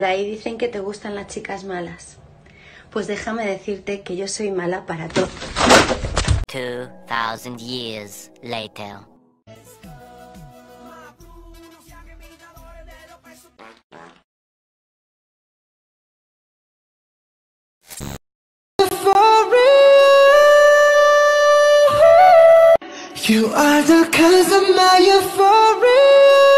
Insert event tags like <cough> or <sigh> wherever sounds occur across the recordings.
De ahí dicen que te gustan las chicas malas. Pues déjame decirte que yo soy mala para todo. 2000 years later. You are the cause of my euphoria.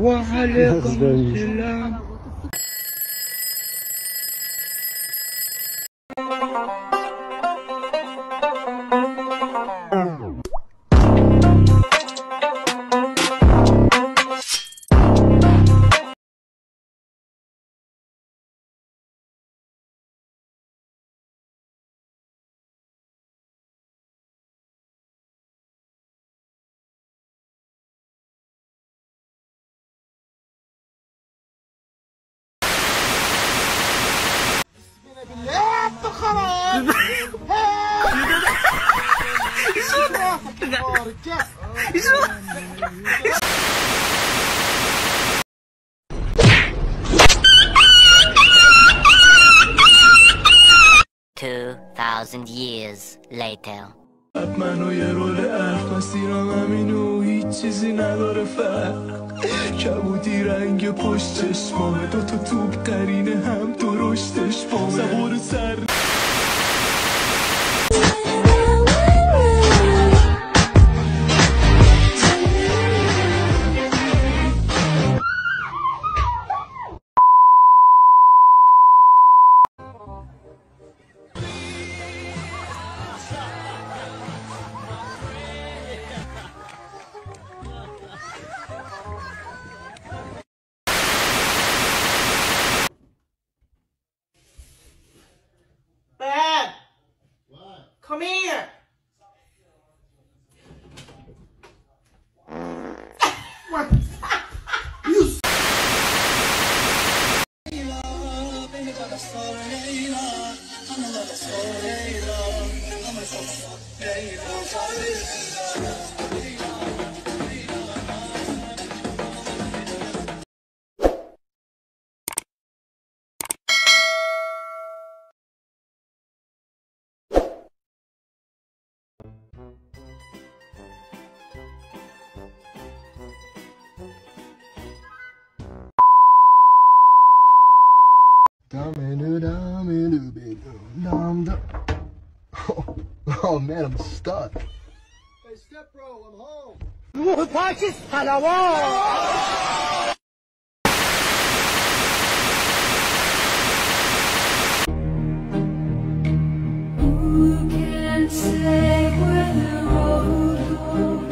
وعليكم <laughs> السلام Two years later. من و یه رول عرق مسیرم همینو هیچ چیزی نداره فرق کبودی رنگ پشت چشمامه تا توپ قرینه هم درشتش بامه سوار سر Leyla, ama çok Leyla, Leyla. Oh, oh man, I'm stuck. Hey, step bro, I'm home. Pakistan, I'm home. Who can say where the road goes?